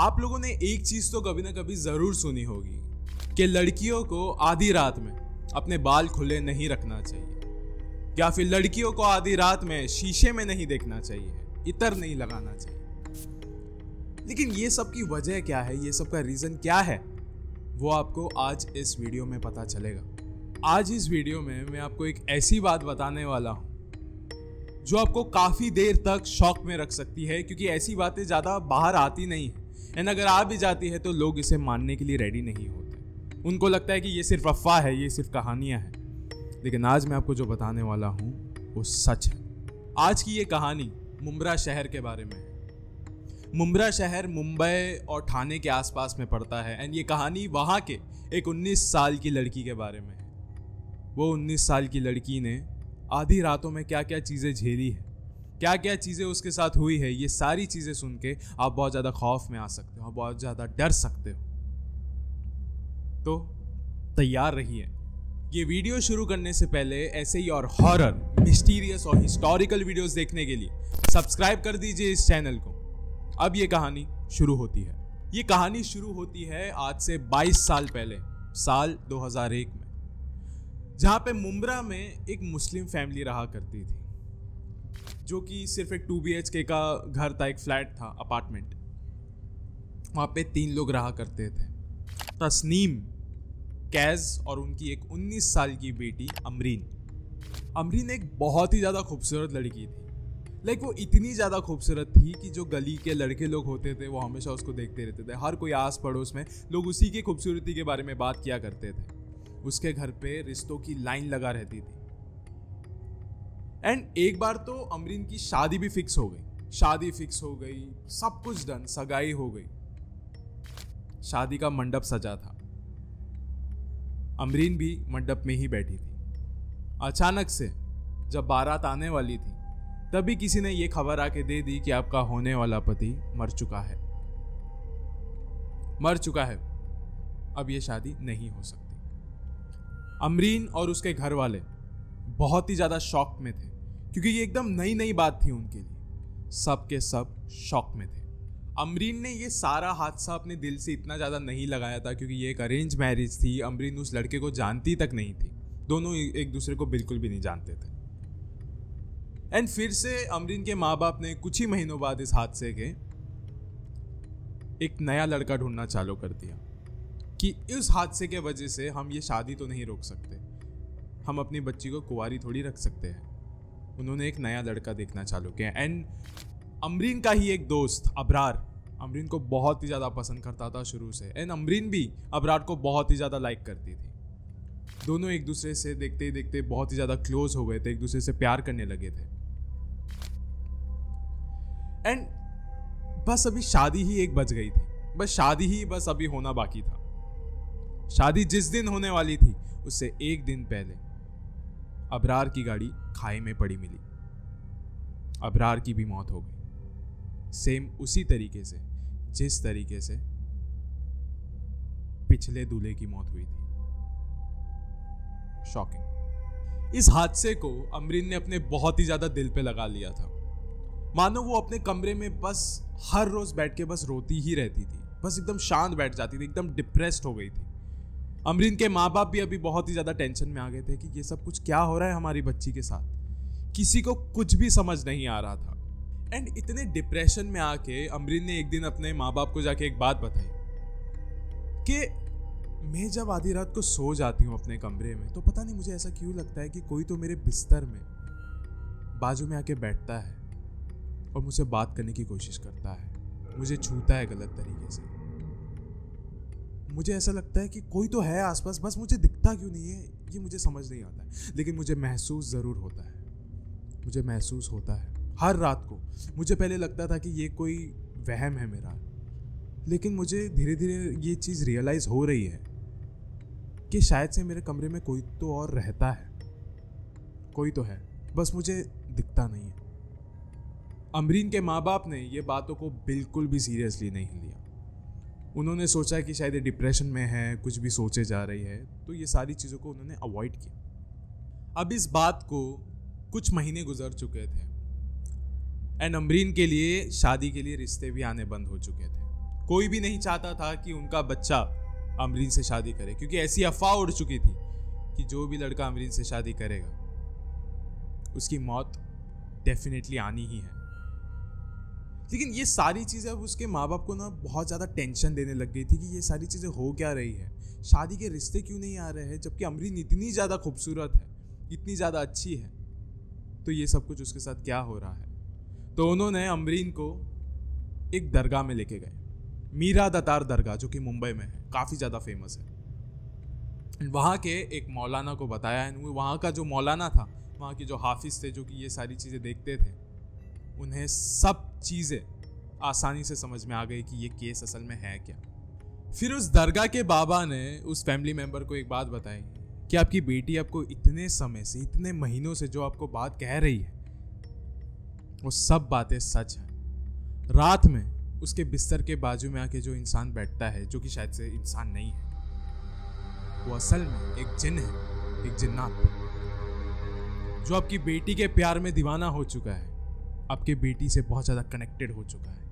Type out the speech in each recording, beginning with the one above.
आप लोगों ने एक चीज़ तो कभी ना कभी ज़रूर सुनी होगी कि लड़कियों को आधी रात में अपने बाल खुले नहीं रखना चाहिए। या फिर लड़कियों को आधी रात में शीशे में नहीं देखना चाहिए, इतर नहीं लगाना चाहिए। लेकिन ये सब की वजह क्या है, ये सब का रीजन क्या है, वो आपको आज इस वीडियो में पता चलेगा। आज इस वीडियो में मैं आपको एक ऐसी बात बताने वाला हूँ, जो आपको काफ़ी देर तक शौक में रख सकती है, क्योंकि ऐसी बातें ज़्यादा बाहर आती नहीं है। एंड अगर आ भी जाती है तो लोग इसे मानने के लिए रेडी नहीं होते। उनको लगता है कि ये सिर्फ़ अफवाह है, ये सिर्फ़ कहानियाँ हैं। लेकिन आज मैं आपको जो बताने वाला हूँ, वो सच है। आज की ये कहानी मुम्बरा शहर के बारे में है। मुम्बरा शहर मुंबई और ठाणे के आसपास में पड़ता है। एंड ये कहानी वहाँ के एक 19 साल की लड़की के बारे में है। वो 19 साल की लड़की ने आधी रातों में क्या क्या चीज़ें झेली है। क्या क्या चीज़ें उसके साथ हुई है, ये सारी चीज़ें सुन के आप बहुत ज़्यादा खौफ में आ सकते हो बहुत ज़्यादा डर सकते हो। तो तैयार रहिए। ये वीडियो शुरू करने से पहले ऐसे ही और हॉरर, मिस्टीरियस और हिस्टोरिकल वीडियोस देखने के लिए सब्सक्राइब कर दीजिए इस चैनल को। अब ये कहानी शुरू होती है। ये कहानी शुरू होती है आज से 22 साल पहले, साल 2001 में, जहाँ पे मुमरा में एक मुस्लिम फैमिली रहा करती थी। जो कि सिर्फ़ एक टू बी एच के का घर था, एक फ्लैट था, अपार्टमेंट। वहाँ पे तीन लोग रहा करते थे। तस्नीम, कैज और उनकी एक 19 साल की बेटी अमरीन। अमरीन एक बहुत ही ज़्यादा खूबसूरत लड़की थी। लाइक वो इतनी ज़्यादा खूबसूरत थी कि जो गली के लड़के लोग होते थे, वो हमेशा उसको देखते रहते थे। हर कोई आस पड़ोस में लोग उसी की खूबसूरती के बारे में बात किया करते थे। उसके घर पे रिश्तों की लाइन लगा रहती थी। एंड एक बार तो अमरीन की शादी भी फिक्स हो गई। शादी फिक्स हो गई, सब कुछ डन सगाई हो गई। शादी का मंडप सजा था। अमरीन भी मंडप में ही बैठी थी। अचानक से जब बारात आने वाली थी, तभी किसी ने यह खबर आके दे दी कि आपका होने वाला पति मर चुका है। मर चुका है। अब यह शादी नहीं हो सकती। अमरीन और उसके घर वाले बहुत ही ज़्यादा शॉक में थे, क्योंकि ये एकदम नई नई बात थी उनके लिए। सब के सब शॉक में थे। अमरीन ने ये सारा हादसा अपने दिल से इतना ज़्यादा नहीं लगाया था, क्योंकि ये एक अरेंज मैरिज थी। अमरीन उस लड़के को जानती तक नहीं थी। दोनों एक दूसरे को बिल्कुल भी नहीं जानते थे। एंड फिर से अमरीन के माँ बाप ने कुछ ही महीनों बाद इस हादसे के एक नया लड़का ढूंढना चालू कर दिया, कि इस हादसे के वजह से हम ये शादी तो नहीं रोक सकते। हम अपनी बच्ची को कुंवारी थोड़ी रख सकते हैं। उन्होंने एक नया लड़का देखना चालू किया। एंड अमरीन का ही एक दोस्त, अबरार। अमरीन को बहुत ही ज़्यादा पसंद करता था शुरू से। एंड अमरीन भी अबरार को बहुत ही ज़्यादा लाइक करती थी। दोनों एक दूसरे से देखते ही देखते बहुत ही ज़्यादा क्लोज हो गए थे, एक दूसरे से प्यार करने लगे थे। एंड बस अभी शादी ही एक बच गई थी। बस शादी ही बस अभी होना बाकी था। शादी जिस दिन होने वाली थी, उससे एक दिन पहले। अबरार की गाड़ी खाई में पड़ी मिली। अबरार की भी मौत हो गई। सेम उसी तरीके से, जिस तरीके से पिछले दूल्हे की मौत हुई थी। शॉकिंग इस हादसे को अमरीन ने अपने बहुत ही ज़्यादा दिल पे लगा लिया था। मानो वो अपने कमरे में बस हर रोज बैठ के बस रोती ही रहती थी। बस एकदम शांत बैठ जाती थी, एकदम डिप्रेस्ड हो गई थी। अमरीन के माँ बाप भी अभी बहुत ही ज़्यादा टेंशन में आ गए थे कि ये सब कुछ क्या हो रहा है हमारी बच्ची के साथ? किसी को कुछ भी समझ नहीं आ रहा था। एंड इतने डिप्रेशन में आके अमरीन ने एक दिन अपने माँ बाप को जाके एक बात बताई कि मैं जब आधी रात को सो जाती हूँ अपने कमरे में तो पता नहीं मुझे ऐसा क्यों लगता है कि कोई तो मेरे बिस्तर में बाजू में आके बैठता है और मुझसे बात करने की कोशिश करता है। मुझे छूता है गलत तरीके से। मुझे ऐसा लगता है कि कोई तो है आसपास, बस मुझे दिखता क्यों नहीं है, ये मुझे समझ नहीं आता है। लेकिन मुझे महसूस ज़रूर होता है। मुझे महसूस होता है। हर रात को। मुझे पहले लगता था कि ये कोई वहम है मेरा। लेकिन मुझे धीरे धीरे ये चीज़ रियलाइज़ हो रही है कि शायद से मेरे कमरे में कोई तो और रहता है। कोई तो है। बस मुझे दिखता नहीं है। अमरीन के माँ बाप ने ये बातों को बिल्कुल भी सीरियसली नहीं लिया। उन्होंने सोचा कि शायद ये डिप्रेशन में है, कुछ भी सोचे जा रही है तो ये सारी चीज़ों को उन्होंने अवॉइड किया। अब इस बात को कुछ महीने गुजर चुके थे एंड अमरीन के लिए, शादी के लिए रिश्ते भी आने बंद हो चुके थे। कोई भी नहीं चाहता था कि उनका बच्चा अमरीन से शादी करे, क्योंकि ऐसी अफवाह उड़ चुकी थी कि जो भी लड़का अमरीन से शादी करेगा, उसकी मौत डेफिनेटली आनी ही है। लेकिन ये सारी चीज़ें अब उसके माँ बाप को ना बहुत ज़्यादा टेंशन देने लग गई थी कि ये सारी चीज़ें हो क्या रही है? शादी के रिश्ते क्यों नहीं आ रहे हैं, जबकि अमरीन इतनी ज़्यादा खूबसूरत है, इतनी ज़्यादा अच्छी है। तो ये सब कुछ उसके साथ क्या हो रहा है? तो उन्होंने अमरीन को एक दरगाह में लेके गए मीरा दतार दरगाह, जो कि मुंबई में है, काफ़ी ज़्यादा फ़ेमस है। वहाँ के एक मौलाना को बताया वहाँ का जो मौलाना था, वहाँ के जो हाफिज थे, जो कि ये सारी चीज़ें देखते थे उन्हें सब चीज़ें आसानी से समझ में आ गई कि ये केस असल में है क्या। फिर उस दरगाह के बाबा ने उस फैमिली मेंबर को एक बात बताई कि आपकी बेटी आपको इतने समय से, इतने महीनों से जो आपको बात कह रही है, वो सब बातें सच है। रात में उसके बिस्तर के बाजू में आके जो इंसान बैठता है, जो कि शायद से इंसान नहीं है, वो असल में एक जिन है, एक जिन्नात। जो आपकी बेटी के प्यार में दीवाना हो चुका है आपके बेटी से बहुत ज़्यादा कनेक्टेड हो चुका है।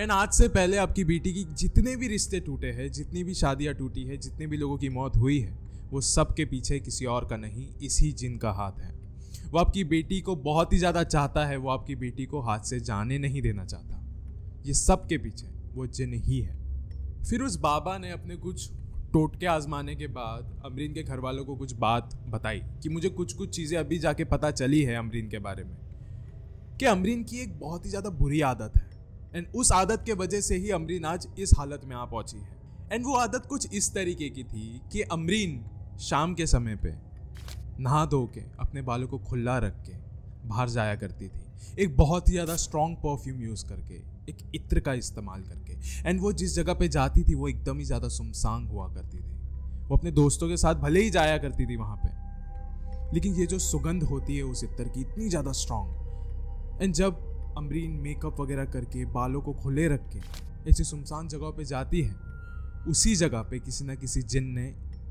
एंड आज से पहले आपकी बेटी की जितने भी रिश्ते टूटे हैं, जितनी भी शादियाँ टूटी है, जितने भी लोगों की मौत हुई है, वो सब के पीछे किसी और का नहीं, इसी जिन का हाथ है। वो आपकी बेटी को बहुत ही ज़्यादा चाहता है, वो आपकी बेटी को हाथ से जाने नहीं देना चाहता। ये सब के पीछे, वो जिन ही है। फिर उस बाबा ने अपने कुछ टोटके आजमाने के बाद अमरीन के घर वालों को कुछ बात बताई कि मुझे कुछ कुछ चीज़ें अभी जाके पता चली है अमरीन के बारे में। कि अमरीन की एक बहुत ही ज़्यादा बुरी आदत है। एंड उस आदत के वजह से ही अमरीन आज इस हालत में आ पहुँची है। एंड वो आदत कुछ इस तरीके की थी कि अमरीन शाम के समय पे नहा धो के, अपने बालों को खुला रख के बाहर जाया करती थी। एक बहुत ही ज़्यादा स्ट्रॉन्ग परफ्यूम यूज़ करके, एक इत्र का इस्तेमाल करके। एंड वो जिस जगह पे जाती थी, वो एकदम ही ज़्यादा सुमसांग हुआ करती थी। वो अपने दोस्तों के साथ भले ही जाया करती थी वहाँ पे। लेकिन ये जो सुगंध होती है उस इत्र की इतनी ज़्यादा स्ट्रॉन्ग एंड जब अमरीन मेकअप वगैरह करके, बालों को खुले रख के, ऐसी सुनसान जगह पे जाती है, उसी जगह पे किसी ना किसी जिन ने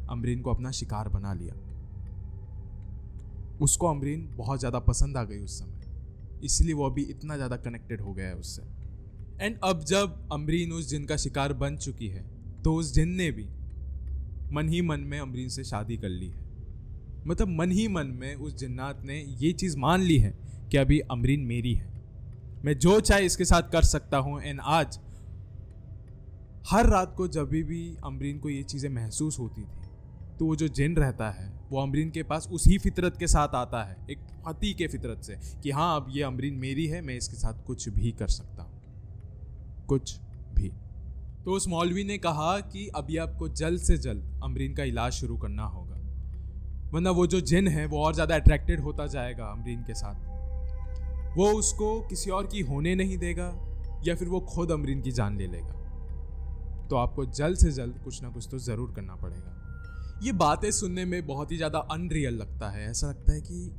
अमरीन को अपना शिकार बना लिया। उसको अमरीन बहुत ज़्यादा पसंद आ गई उस समय। इसलिए वो अभी इतना ज़्यादा कनेक्टेड हो गया है उससे। एंड अब जब अमरीन उस जिन का शिकार बन चुकी है तो उस जिन ने भी मन ही मन में अमरीन से शादी कर ली है। मतलब मन ही मन में उस जिन्नात ने ये चीज़ मान ली है कि अभी अमरीन मेरी है। मैं जो चाहे इसके साथ कर सकता हूँ। एंड आज, हर रात को जब भी अमरीन को ये चीज़ें महसूस होती थी तो वो जो जिन रहता है, वो अमरीन के पास उसी फितरत के साथ आता है, एक पति के फितरत से, कि हाँ अब ये अमरीन मेरी है, मैं इसके साथ कुछ भी कर सकता हूँ। कुछ भी। तो उस मौलवी ने कहा कि अभी आपको जल्द से जल्द अमरीन का इलाज शुरू करना होगा। वरना वो जो जिन है, वो और ज़्यादा अट्रैक्टेड होता जाएगा अमरीन के साथ। वो उसको किसी और की होने नहीं देगा, या फिर वो खुद अमरीन की जान ले लेगा। तो आपको जल्द से जल्द कुछ ना कुछ तो ज़रूर करना पड़ेगा। ये बातें सुनने में बहुत ही ज़्यादा अनरियल लगता है। ऐसा लगता है कि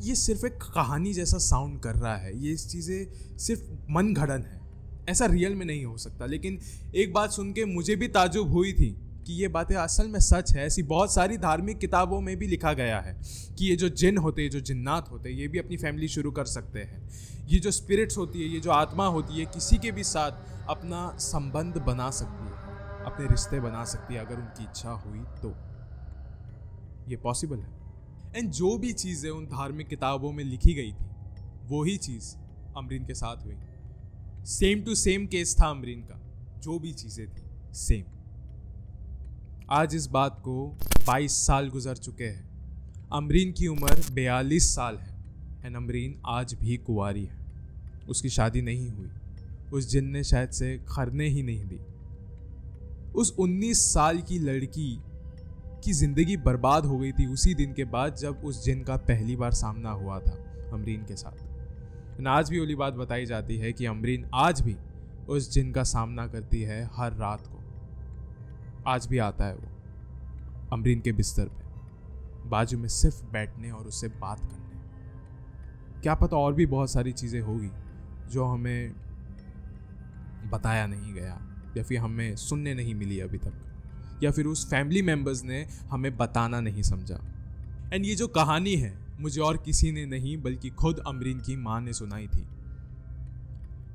ये सिर्फ़ एक कहानी जैसा साउंड कर रहा है। ये चीज़ें सिर्फ़ मन घड़न है। ऐसा रियल में नहीं हो सकता। लेकिन एक बात सुन के मुझे भी ताजुब हुई थी। कि ये बातें असल में सच है। ऐसी बहुत सारी धार्मिक किताबों में भी लिखा गया है कि ये जो जिन होते हैं, जो जिन्नात होते हैं, ये भी अपनी फैमिली शुरू कर सकते हैं। ये जो स्पिरिट्स होती है, ये जो आत्मा होती है, किसी के भी साथ अपना संबंध बना सकती है, अपने रिश्ते बना सकती है, अगर उनकी इच्छा हुई तो। ये पॉसिबल है। एंड जो भी चीज़ें उन धार्मिक किताबों में लिखी गई थी वो ही चीज़ अमरीन के साथ हुई। सेम टू सेम केस था अमरीन का। जो भी चीज़ें थी सेम आज इस बात को 22 साल गुजर चुके हैं। अमरीन की उम्र 42 साल है एंड अमरीन आज भी कुंवारी है। उसकी शादी नहीं हुई। उस जिन ने शायद से खरने ही नहीं दी। उस 19 साल की लड़की की ज़िंदगी बर्बाद हो गई थी उसी दिन के बाद जब उस जिन का पहली बार सामना हुआ था अमरीन के साथ। आज भी वाली बात बताई जाती है कि अमरीन आज भी उस जिन का सामना करती है हर रात को। आज भी आता है वो, अमरीन के बिस्तर पे, बाजू में सिर्फ़ बैठने और उससे बात करने। क्या पता और भी बहुत सारी चीज़ें होगी जो हमें बताया नहीं गया, या फिर हमें सुनने नहीं मिली अभी तक, या फिर उस फैमिली मेंबर्स ने हमें बताना नहीं समझा। एंड ये जो कहानी है, मुझे और किसी ने नहीं, बल्कि खुद अमरीन की माँ ने सुनाई थी।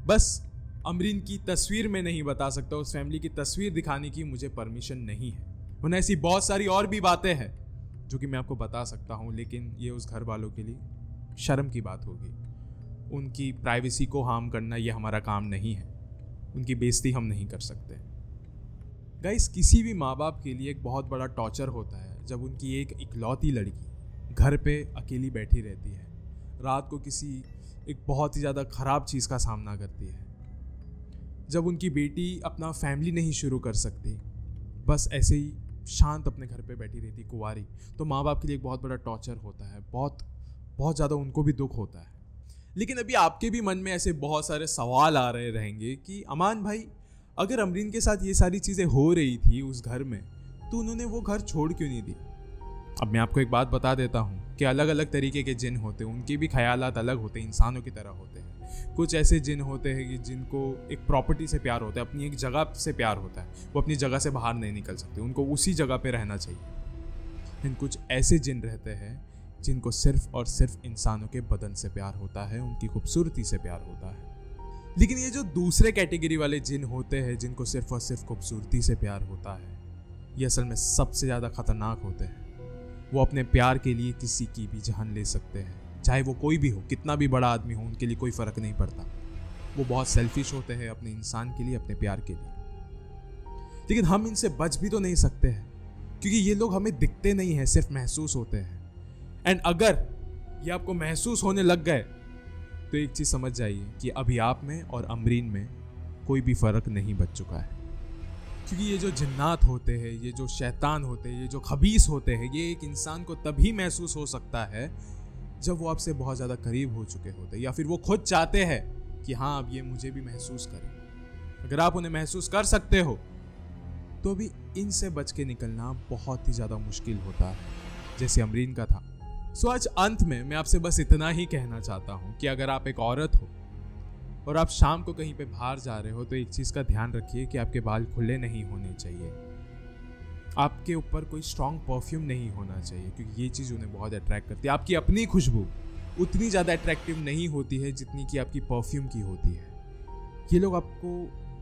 बस अमरीन की तस्वीर में नहीं बता सकता, उस फैमिली की तस्वीर दिखाने की मुझे परमिशन नहीं है। वरना ऐसी बहुत सारी और भी बातें हैं जो कि मैं आपको बता सकता हूँ, लेकिन ये उस घर वालों के लिए शर्म की बात होगी। उनकी प्राइवेसी को हार्म करना ये हमारा काम नहीं है। उनकी बेइज्जती हम नहीं कर सकते। गाइस किसी भी माँ बाप के लिए एक बहुत बड़ा टॉर्चर होता है जब उनकी एक इकलौती लड़की घर पे अकेली बैठी रहती है। रात को किसी एक बहुत ही ज़्यादा ख़राब चीज़ का सामना करती है। जब उनकी बेटी अपना फैमिली नहीं शुरू कर सकती, बस ऐसे ही शांत अपने घर पे बैठी रहती कुंवारी तो माँ बाप के लिए एक बहुत बड़ा टॉर्चर होता है, बहुत बहुत ज़्यादा उनको भी दुख होता है। लेकिन अभी आपके भी मन में ऐसे बहुत सारे सवाल आ रहे रहेंगे कि, अमान भाई, अगर अमरीन के साथ ये सारी चीज़ें हो रही थी उस घर में तो उन्होंने वो घर छोड़ क्यों नहीं दी अब मैं आपको एक बात बता देता हूँ कि अलग अलग तरीके के जिन होते हैं, उनके भी ख्याल अलग होते हैं, इंसानों की तरह होते हैं। कुछ ऐसे जिन होते हैं कि जिनको एक प्रॉपर्टी से प्यार होता है, अपनी एक जगह से प्यार होता है, वो अपनी जगह से बाहर नहीं निकल सकते, उनको उसी जगह पे रहना चाहिए। लेकिन कुछ ऐसे जिन रहते हैं, जिनको सिर्फ़ और सिर्फ़ इंसानों के बदन से प्यार होता है, उनकी खूबसूरती से प्यार होता है। लेकिन ये जो दूसरे कैटेगरी वाले जिन होते हैं, जिनको सिर्फ़ और सिर्फ़ खूबसूरती से प्यार होता है, ये असल में सबसे ज़्यादा खतरनाक होते हैं। वो अपने प्यार के लिए किसी की भी जान ले सकते हैं। चाहे वो कोई भी हो, कितना भी बड़ा आदमी हो, उनके लिए कोई फ़र्क नहीं पड़ता। वो बहुत सेल्फिश होते हैं अपने इंसान के लिए, अपने प्यार के लिए। लेकिन हम इनसे बच भी तो नहीं सकते हैं, क्योंकि ये लोग हमें दिखते नहीं हैं, सिर्फ़ महसूस होते हैं। एंड अगर ये आपको महसूस होने लग गए तो एक चीज़ समझ जाइए कि अभी आप में और अमरीन में कोई भी फ़र्क नहीं बच चुका है। क्योंकि ये जो जिन्नात होते हैं, ये जो शैतान होते हैं, ये जो खबीस होते हैं, ये एक इंसान को तभी महसूस हो सकता है जब वो आपसे बहुत ज़्यादा करीब हो चुके होते हैं या फिर वो खुद चाहते हैं कि हाँ अब ये मुझे भी महसूस करें। अगर आप उन्हें महसूस कर सकते हो तो भी इनसे बच के निकलना बहुत ही ज़्यादा मुश्किल होता है, जैसे अमरीन का था। सो आज अंत में मैं आपसे बस इतना ही कहना चाहता हूँ कि अगर आप एक औरत हो और आप शाम को कहीं पे बाहर जा रहे हो तो एक चीज़ का ध्यान रखिए कि आपके बाल खुले नहीं होने चाहिए। आपके ऊपर कोई स्ट्रॉन्ग परफ्यूम नहीं होना चाहिए, क्योंकि ये चीज़ उन्हें बहुत अट्रैक्ट करती है। आपकी अपनी खुशबू उतनी ज़्यादा अट्रैक्टिव नहीं होती है, जितनी कि आपकी परफ्यूम की होती है। ये लोग आपको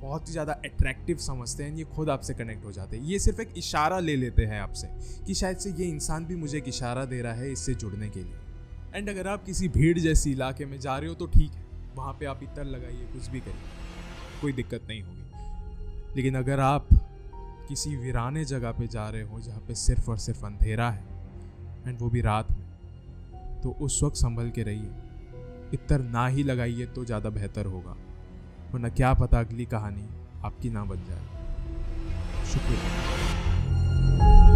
बहुत ही ज़्यादा अट्रैक्टिव समझते हैं, ये खुद आपसे कनेक्ट हो जाते हैं। ये सिर्फ़ एक इशारा ले लेते हैं आपसे कि शायद से ये इंसान भी मुझे एक इशारा दे रहा है इससे जुड़ने के लिए। एंड अगर आप किसी भीड़ जैसी इलाके में जा रहे हो तो ठीक है। वहाँ पे आप इतर लगाइए, कुछ भी करिए, कोई दिक्कत नहीं होगी। लेकिन अगर आप किसी वीराने जगह पे जा रहे हो, जहाँ पे सिर्फ़ और सिर्फ़ अंधेरा है एंड वो भी रात में तो उस वक्त संभल के रहिए। इतर ना ही लगाइए तो ज़्यादा बेहतर होगा। वरना क्या पता अगली कहानी आपकी ना बन जाए। शुक्रिया।